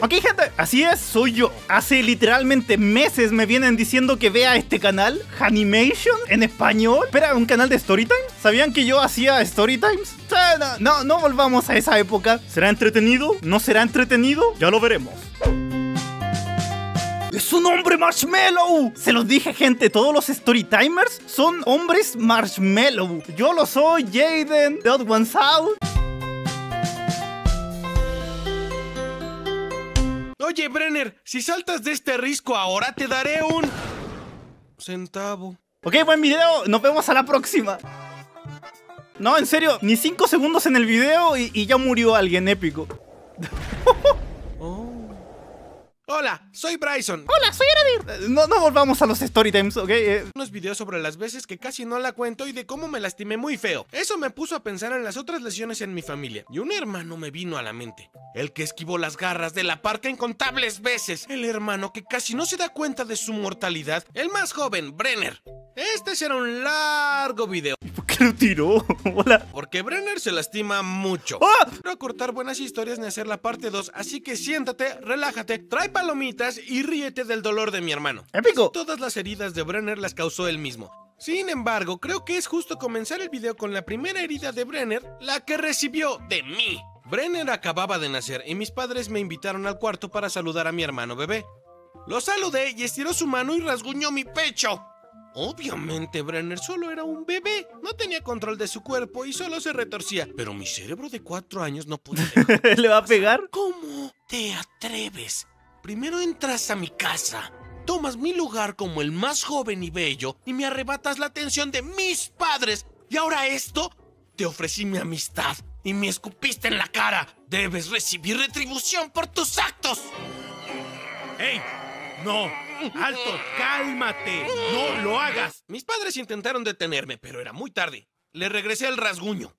Ok gente, así es, soy yo. Hace literalmente meses me vienen diciendo que vea este canal, Hanimation, en español. Espera, ¿un canal de Storytime? ¿Sabían que yo hacía Storytimes? No, no, no volvamos a esa época. ¿Será entretenido? ¿No será entretenido? Ya lo veremos. ¡Es un hombre marshmallow! Se los dije, gente, todos los storytimers son hombres marshmallow. Yo lo soy, Jaden, The Odd Ones Out. Oye, Brenner, si saltas de este risco ahora te daré un... centavo. Ok, buen video. Nos vemos a la próxima. No, en serio, ni 5 segundos en el video y, y ya murió alguien épico. Hola, soy Bryson. Hola, soy Eradir. No, no volvamos a los storytimes, ¿ok? Eh, Unos videos sobre las veces que casi no la cuento y de cómo me lastimé muy feo. Eso me puso a pensar en las otras lesiones en mi familia. Y un hermano me vino a la mente. El que esquivó las garras de la parca incontables veces. El hermano que casi no se da cuenta de su mortalidad. El más joven, Brenner. Este será un largo video. ¿Por qué lo tiró? Hola. Porque Brenner se lastima mucho. ¡Ah! No cortar buenas historias ni hacer la parte 2, así que siéntate, relájate, trae palomitas y ríete del dolor de mi hermano. Épico. Todas las heridas de Brenner las causó él mismo. Sin embargo, creo que es justo comenzar el video con la primera herida de Brenner, la que recibió de mí. Brenner acababa de nacer y mis padres me invitaron al cuarto para saludar a mi hermano bebé. Lo saludé y estiró su mano y rasguñó mi pecho. Obviamente Brenner solo era un bebé, no tenía control de su cuerpo y solo se retorcía, pero mi cerebro de cuatro años no podía dejar ¿Le va a pegar? ¿Cómo te atreves? Primero entras a mi casa, tomas mi lugar como el más joven y bello y me arrebatas la atención de mis padres. Y ahora esto, te ofrecí mi amistad y me escupiste en la cara. Debes recibir retribución por tus actos. ¡Ey! ¡No! ¡Alto! ¡Cálmate! ¡No lo hagas! Mis padres intentaron detenerme, pero era muy tarde. Le regresé el rasguño.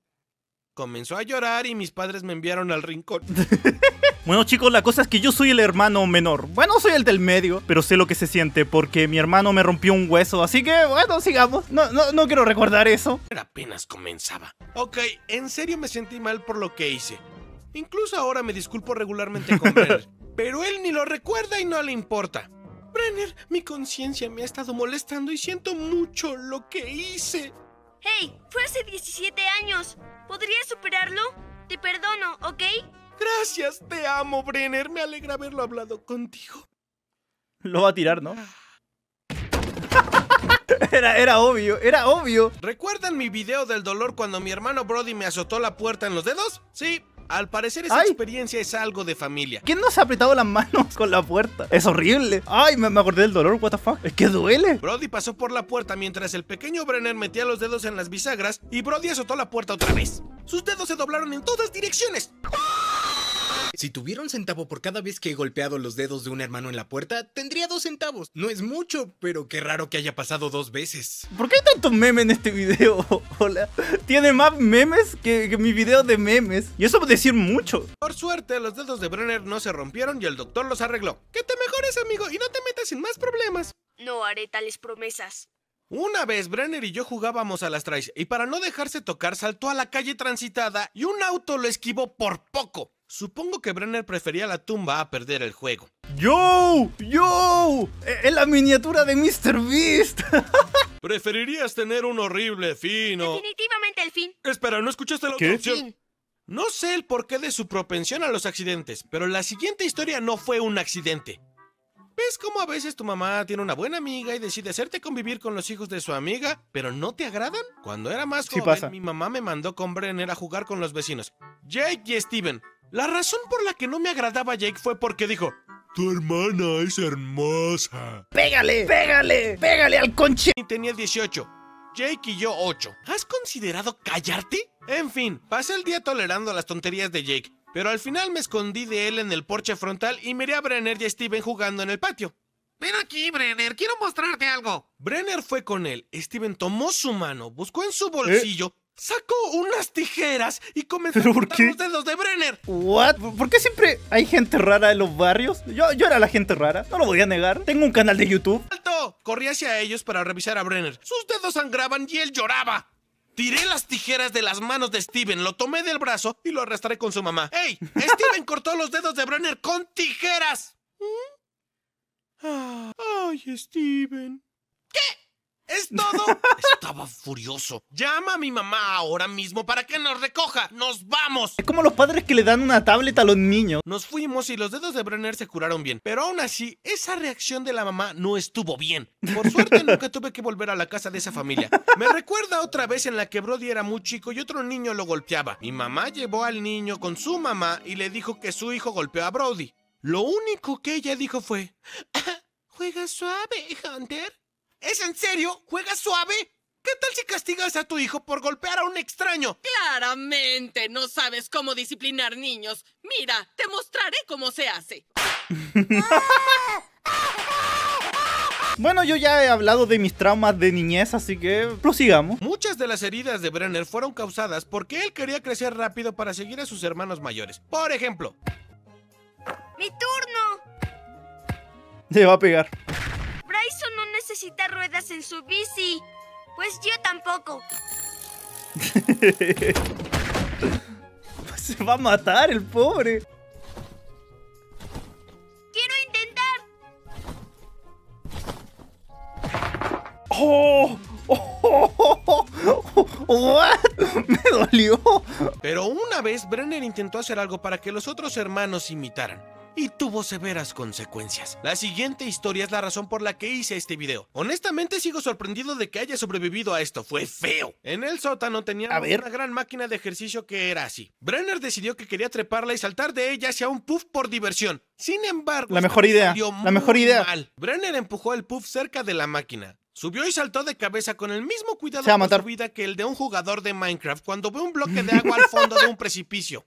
Comenzó a llorar y mis padres me enviaron al rincón. Bueno chicos, la cosa es que yo soy el hermano menor. Bueno, soy el del medio, pero sé lo que se siente porque mi hermano me rompió un hueso. Así que, bueno, sigamos. No, no, no quiero recordar eso. Apenas comenzaba. Ok, en serio me sentí mal por lo que hice. Incluso ahora me disculpo regularmente con Brenner. pero él ni lo recuerda y no le importa. Brenner, mi conciencia me ha estado molestando y siento mucho lo que hice. Hey, fue hace 17 años. ¿Podrías superarlo? Te perdono, ¿ok? Gracias, te amo, Brenner. Me alegra haberlo hablado contigo. Lo va a tirar, ¿no? Era, era obvio, era obvio. ¿Recuerdan mi video del dolor cuando mi hermano Brody me azotó la puerta en los dedos? Sí, al parecer esa Ay. experiencia es algo de familia. ¿Quién no se ha apretado las manos con la puerta? Es horrible. Ay, me, me acordé del dolor, what the fuck. Es que duele. Brody pasó por la puerta mientras el pequeño Brenner metía los dedos en las bisagras y Brody azotó la puerta otra vez. Sus dedos se doblaron en todas direcciones. Si tuviera un centavo por cada vez que he golpeado los dedos de un hermano en la puerta, tendría dos centavos. No es mucho, pero qué raro que haya pasado dos veces. ¿Por qué hay tanto meme en este video? Hola. Tiene más memes que, que mi video de memes. Y eso puede decir mucho. Por suerte, los dedos de Brenner no se rompieron y el doctor los arregló. Que te mejores, amigo, y no te metas en más problemas. No haré tales promesas. Una vez Brenner y yo jugábamos a las trays y para no dejarse tocar saltó a la calle transitada y un auto lo esquivó por poco. Supongo que Brenner prefería la tumba a perder el juego. ¡Yo! ¡Yo! Es la miniatura de Mr. Beast. Preferirías tener un horrible fin o... Definitivamente el fin. Espera, ¿no escuchaste la ¿Qué? otra opción? Fin. No sé el porqué de su propensión a los accidentes, pero la siguiente historia no fue un accidente. ¿Ves cómo a veces tu mamá tiene una buena amiga y decide hacerte convivir con los hijos de su amiga, pero no te agradan? Cuando era más Sí joven, pasa. mi mamá me mandó con Brenner a jugar con los vecinos, Jake y Steven. La razón por la que no me agradaba Jake fue porque dijo, Tu hermana es hermosa. ¡Pégale! ¡Pégale! ¡Pégale al conche! y tenía 18. Jake y yo 8. ¿Has considerado callarte? En fin, pasé el día tolerando las tonterías de Jake, pero al final me escondí de él en el porche frontal y miré a Brenner y a Steven jugando en el patio. Ven aquí, Brenner, quiero mostrarte algo. Brenner fue con él. Steven tomó su mano, buscó en su bolsillo, sacó unas tijeras y comenzó ¿Pero a cortar qué? los dedos de Brenner. What? ¿Por qué siempre hay gente rara en los barrios? Yo, yo era la gente rara, no lo voy a negar. Tengo un canal de YouTube. ¡Alto! Corrí hacia ellos para revisar a Brenner. Sus dedos sangraban y él lloraba. Tiré las tijeras de las manos de Steven, lo tomé del brazo y lo arrastré con su mamá. ¡Ey! Steven cortó los dedos de Brenner con tijeras. ¿Mm? Ah, ¡Ay, Steven! ¿Es todo? Estaba furioso. Llama a mi mamá ahora mismo para que nos recoja. ¡Nos vamos! Es como los padres que le dan una tablet a los niños. Nos fuimos y los dedos de Brenner se curaron bien. Pero aún así, esa reacción de la mamá no estuvo bien. Por suerte, nunca tuve que volver a la casa de esa familia. Me recuerda otra vez en la que Brody era muy chico y otro niño lo golpeaba. Mi mamá llevó al niño con su mamá y le dijo que su hijo golpeó a Brody. Lo único que ella dijo fue: Juega suave, Hunter. ¿Es en serio? ¿Juegas suave? ¿Qué tal si castigas a tu hijo por golpear a un extraño? Claramente no sabes cómo disciplinar niños. Mira, te mostraré cómo se hace. Bueno, yo ya he hablado de mis traumas de niñez, así que prosigamos. Muchas de las heridas de Brenner fueron causadas porque él quería crecer rápido para seguir a sus hermanos mayores. Por ejemplo, ¡Mi turno! Se va a pegar. Necesita ruedas en su bici. Pues yo tampoco. Se va a matar el pobre. Quiero intentar. ¡Oh! ¡Oh! ¿What? Me dolió. pero una vez Brenner intentó hacer algo para que los otros hermanos imitaran. Y tuvo severas consecuencias. La siguiente historia es la razón por la que hice este video. Honestamente sigo sorprendido de que haya sobrevivido a esto. Fue feo. En el sótano tenía A ver. una gran máquina de ejercicio que era así. Brenner decidió que quería treparla y saltar de ella hacia un puff por diversión. Sin embargo, La mejor idea, la mejor idea. mal. Brenner empujó el puff cerca de la máquina. Subió y saltó de cabeza con el mismo cuidado su vida que el de un jugador de Minecraft cuando ve un bloque de agua al fondo de un precipicio.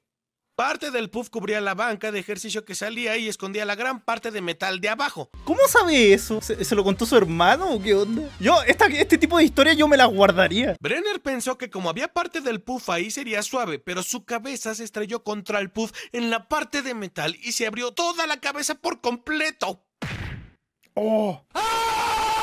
Parte del puff cubría la banca de ejercicio que salía y escondía la gran parte de metal de abajo. ¿Cómo sabe eso? ¿Se, se lo contó su hermano o qué onda? Yo, esta, este tipo de historia yo me la guardaría. Brenner pensó que como había parte del puff ahí sería suave, pero su cabeza se estrelló contra el puff en la parte de metal y se abrió toda la cabeza por completo. Oh.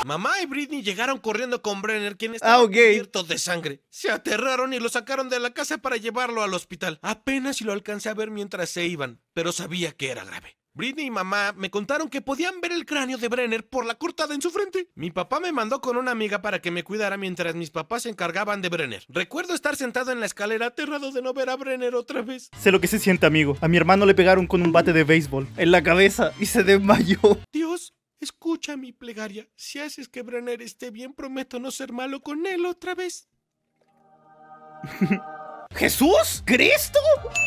Mamá y Britney llegaron corriendo con Brenner, quien estaba Ah, cubierto de sangre. Se aterraron y lo sacaron de la casa para llevarlo al hospital. Apenas si lo alcancé a ver mientras se iban, pero sabía que era grave. Britney y mamá me contaron que podían ver el cráneo de Brenner por la cortada en su frente. Mi papá me mandó con una amiga para que me cuidara mientras mis papás se encargaban de Brenner. Recuerdo estar sentado en la escalera aterrado de no ver a Brenner otra vez. Sé lo que se siente, amigo. A mi hermano le pegaron con un bate de béisbol en la cabeza y se desmayó. Dios, escucha mi plegaria. Si haces que Brenner esté bien, prometo no ser malo con él otra vez. ¿Jesús? ¿Cristo?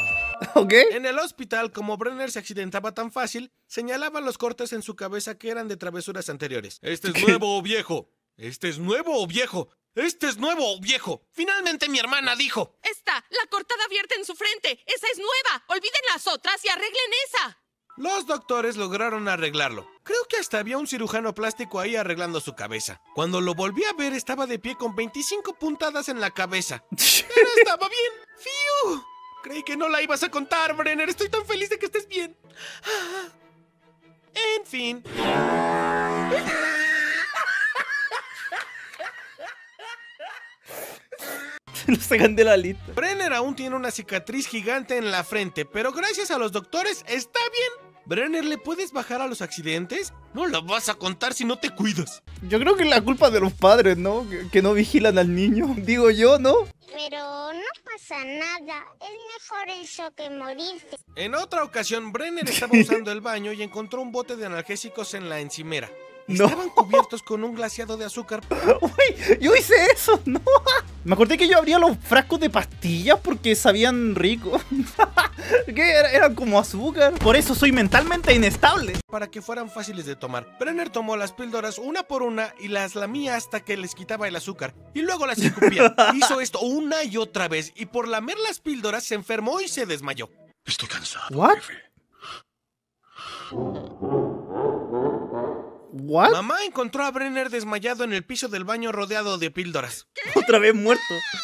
¿Ok? En el hospital, como Brenner se accidentaba tan fácil, señalaban los cortes en su cabeza que eran de travesuras anteriores. Este es ¿Qué? nuevo o viejo. Este es nuevo o viejo. Este es nuevo o viejo. Finalmente mi hermana dijo. Está, la cortada abierta en su frente. Esa es nueva. Olviden las otras y arreglen esa. Los doctores lograron arreglarlo. Creo que hasta había un cirujano plástico ahí arreglando su cabeza. Cuando lo volví a ver estaba de pie con 25 puntadas en la cabeza. Pero estaba bien. ¡Fiu! Creí que no la ibas a contar, Brenner. Estoy tan feliz de que estés bien. Ah. En fin. Lo sacan de la lista. Brenner aún tiene una cicatriz gigante en la frente, pero gracias a los doctores está bien. Brenner, ¿le puedes bajar a los accidentes? No lo vas a contar si no te cuidas. Yo creo que es la culpa de los padres, ¿no? Que, que no vigilan al niño. Digo yo, ¿no? Pero no pasa nada. Es mejor eso que morirte. En otra ocasión, Brenner estaba usando el baño y encontró un bote de analgésicos en la encimera. No. Estaban cubiertos con un glaseado de azúcar. Uy, yo hice eso, ¿no? Me acordé que yo abría los frascos de pastillas porque sabían rico. que era- eran como azúcar. Por eso soy mentalmente inestable. para que fueran fáciles de tomar. Brenner tomó las píldoras una por una y las lamía hasta que les quitaba el azúcar. Y luego las escupía. Hizo esto una y otra vez y por lamer las píldoras se enfermó y se desmayó. Estoy cansado. What? jefe. ¿What? Mamá encontró a Brenner desmayado en el piso del baño rodeado de píldoras. Otra vez muerto.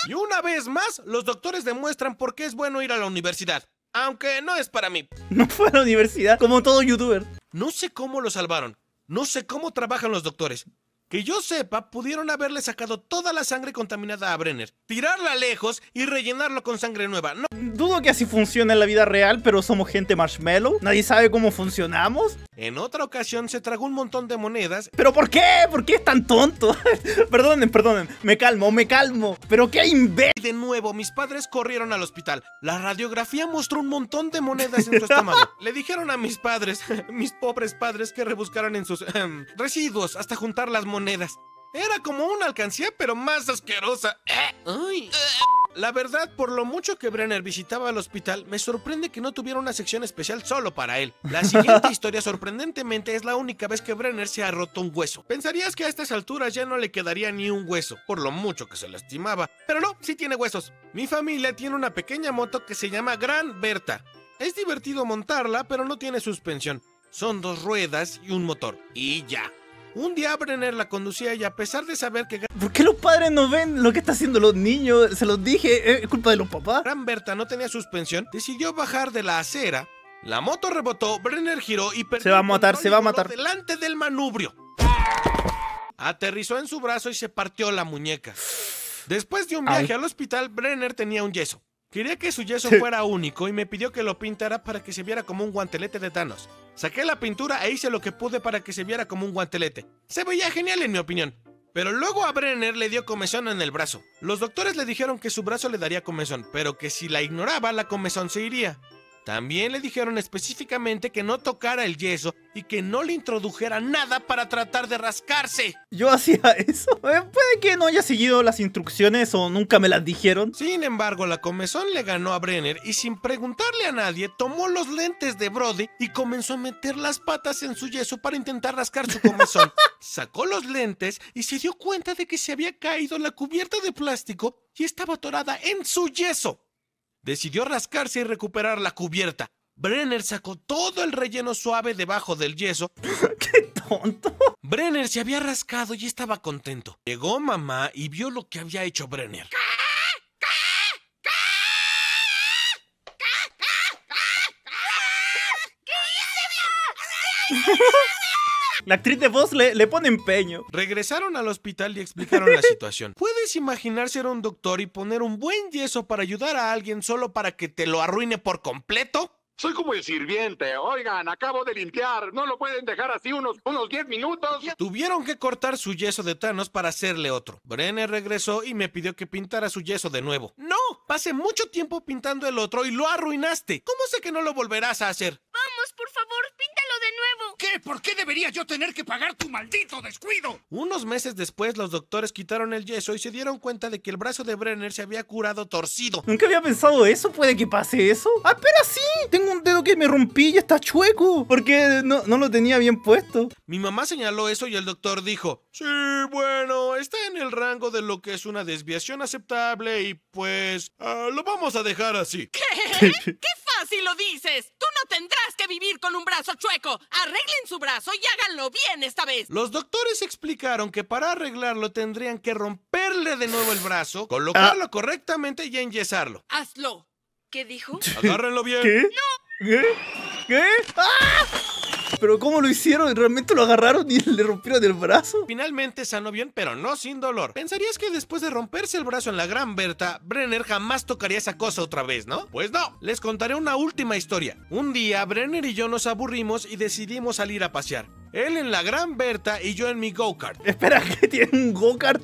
Y una vez más, los doctores demuestran por qué es bueno ir a la universidad. Aunque no es para mí. No fue a la universidad, como todo youtuber. No sé cómo lo salvaron. No sé cómo trabajan los doctores. Que yo sepa, pudieron haberle sacado toda la sangre contaminada a Brenner, tirarla lejos y rellenarlo con sangre nueva. No. Dudo que así funcione en la vida real, pero somos gente marshmallow. Nadie sabe cómo funcionamos. En otra ocasión se tragó un montón de monedas. ¿Pero por qué? ¿Por qué es tan tonto? perdonen, perdonen. Me calmo, me calmo. ¿Pero qué imbécil? De nuevo, mis padres corrieron al hospital. La radiografía mostró un montón de monedas en su estómago. Le dijeron a mis padres, mis pobres padres, que rebuscaran en sus em, residuos hasta juntar las monedas. Era como una alcancía, pero más asquerosa. Ay. La verdad, por lo mucho que Brenner visitaba el hospital, me sorprende que no tuviera una sección especial solo para él. La siguiente historia, sorprendentemente, es la única vez que Brenner se ha roto un hueso. Pensarías que a estas alturas ya no le quedaría ni un hueso, por lo mucho que se lastimaba. Pero no, sí tiene huesos. Mi familia tiene una pequeña moto que se llama Gran Berta. Es divertido montarla, pero no tiene suspensión. Son dos ruedas y un motor. Y ya. Un día Brenner la conducía y a pesar de saber que ¿Por qué los padres no ven lo que están haciendo los niños? Se los dije, es culpa de los papás. Gran Berta no tenía suspensión, decidió bajar de la acera. La moto rebotó, Brenner giró y perdió Se va a matar, se va a matar. delante del manubrio. Aterrizó en su brazo y se partió la muñeca. Después de un Ay. viaje al hospital, Brenner tenía un yeso. Quería que su yeso fuera único y me pidió que lo pintara para que se viera como un guantelete de Thanos. Saqué la pintura e hice lo que pude para que se viera como un guantelete. Se veía genial en mi opinión. Pero luego a Brenner le dio comezón en el brazo. Los doctores le dijeron que su brazo le daría comezón, pero que si la ignoraba, la comezón se iría. También le dijeron específicamente que no tocara el yeso y que no le introdujera nada para tratar de rascarse. Yo hacía eso. Eh, puede que no haya seguido las instrucciones o nunca me las dijeron. Sin embargo, la comezón le ganó a Brenner y sin preguntarle a nadie, tomó los lentes de Brody y comenzó a meter las patas en su yeso para intentar rascar su comezón. Sacó los lentes y se dio cuenta de que se había caído la cubierta de plástico y estaba atorada en su yeso. Decidió rascarse y recuperar la cubierta. Brenner sacó todo el relleno suave debajo del yeso. ¡Qué tonto! Brenner se había rascado y estaba contento. Llegó mamá y vio lo que había hecho Brenner. La actriz de voz le, le pone empeño. Regresaron al hospital y explicaron la situación. ¿Puedes imaginar ser un doctor y poner un buen yeso para ayudar a alguien solo para que te lo arruine por completo? Soy como el sirviente. Oigan, acabo de limpiar. ¿No lo pueden dejar así unos, unos 10 minutos? Tuvieron que cortar su yeso de Thanos para hacerle otro. Brenner regresó y me pidió que pintara su yeso de nuevo. ¡No! Pasé mucho tiempo pintando el otro y lo arruinaste. ¿Cómo sé que no lo volverás a hacer? Vamos, por favor. ¿Qué? ¿Por qué debería yo tener que pagar tu maldito descuido? Unos meses después, los doctores quitaron el yeso y se dieron cuenta de que el brazo de Brenner se había curado torcido. Nunca había pensado eso. ¿Puede que pase eso? ¡Ah, espera, sí! Tengo un dedo que me rompí y está chueco. Porque no, no lo tenía bien puesto. Mi mamá señaló eso y el doctor dijo, sí, bueno, está en el rango de lo que es una desviación aceptable y pues ah, lo vamos a dejar así. ¿Qué? ¡Qué fácil lo dices! Tú no tendrás que vivir con un brazo chueco. Arreglen su brazo y háganlo bien esta vez. Los doctores explicaron que para arreglarlo tendrían que romperle de nuevo el brazo, colocarlo correctamente y enyesarlo. Hazlo. ¿Qué dijo? Agárrenlo bien. ¿Qué? ¿Qué? ¿Qué? ¡Ah! ¿Pero cómo lo hicieron? ¿Realmente lo agarraron y le rompieron el brazo? Finalmente sanó bien, pero no sin dolor. Pensarías que después de romperse el brazo en la gran Berta, Brenner jamás tocaría esa cosa otra vez, ¿no? Pues no. Les contaré una última historia. Un día, Brenner y yo nos aburrimos y decidimos salir a pasear. Él en la gran Berta y yo en mi go-kart. Espera, que tiene un go-kart.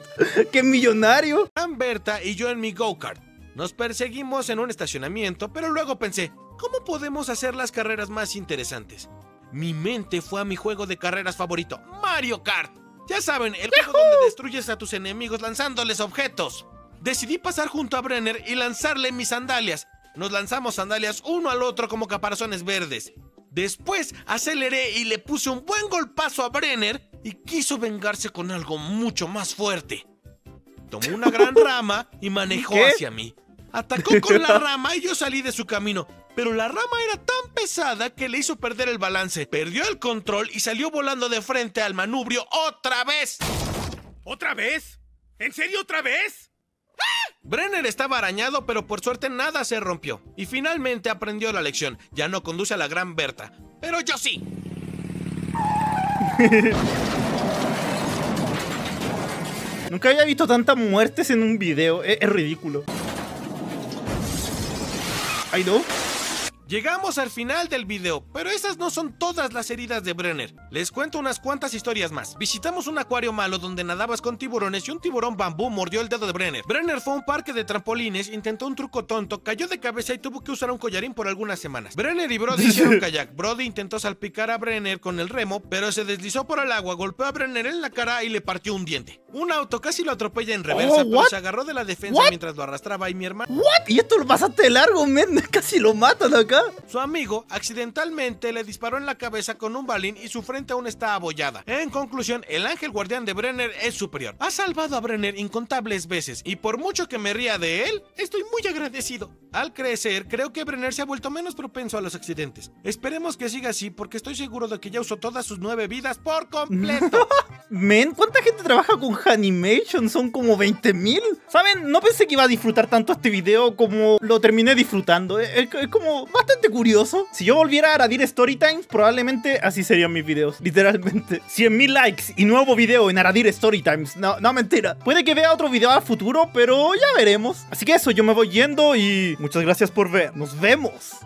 ¡Qué millonario! Gran Berta y yo en mi go-kart. Nos perseguimos en un estacionamiento, pero luego pensé, ¿cómo podemos hacer las carreras más interesantes? Mi mente fue a mi juego de carreras favorito, Mario Kart. Ya saben, el juego donde destruyes a tus enemigos lanzándoles objetos. Decidí pasar junto a Brenner y lanzarle mis sandalias. Nos lanzamos sandalias uno al otro como caparazones verdes. Después aceleré y le puse un buen golpazo a Brenner y quiso vengarse con algo mucho más fuerte. Tomó una gran rama y manejó ¿Qué? hacia mí. Atacó con la rama y yo salí de su camino. Pero la rama era tan pesada que le hizo perder el balance. Perdió el control y salió volando de frente al manubrio otra vez. ¿Otra vez? ¿En serio otra vez? Brenner estaba arañado, pero por suerte nada se rompió. Y finalmente aprendió la lección. Ya no conduce a la gran Berta. Pero yo sí. Nunca había visto tantas muertes en un video. Es, es ridículo. Ay, no. Llegamos al final del video, pero esas no son todas las heridas de Brenner. Les cuento unas cuantas historias más. Visitamos un acuario malo donde nadabas con tiburones y un tiburón bambú mordió el dedo de Brenner. Brenner fue a un parque de trampolines, intentó un truco tonto, cayó de cabeza y tuvo que usar un collarín por algunas semanas. Brenner y Brody hicieron kayak. Brody intentó salpicar a Brenner con el remo, pero se deslizó por el agua, golpeó a Brenner en la cara y le partió un diente. Un auto casi lo atropella en reversa, Oh, pero se agarró de la defensa What? mientras lo arrastraba y mi hermano. ¿What? Y esto lo pasaste de largo, men. Casi lo matan acá. Su amigo accidentalmente le disparó en la cabeza con un balín y su frente aún está abollada. En conclusión, el ángel guardián de Brenner es superior. Ha salvado a Brenner incontables veces y por mucho que me ría de él, estoy muy agradecido. Al crecer, creo que Brenner se ha vuelto menos propenso a los accidentes. Esperemos que siga así porque estoy seguro de que ya usó todas sus nueve vidas por completo. Men, ¿cuánta gente trabaja con Animation? Son como 20.000. ¿Saben? No pensé que iba a disfrutar tanto este video como lo terminé disfrutando. Es como bastante curioso. Si yo volviera a Aradir Storytimes, probablemente así serían mis videos. Literalmente. 100.000 likes y nuevo video en Aradir Storytimes. No, no, mentira. Puede que vea otro video a futuro, pero ya veremos. Así que eso, yo me voy yendo y muchas gracias por ver. Nos vemos.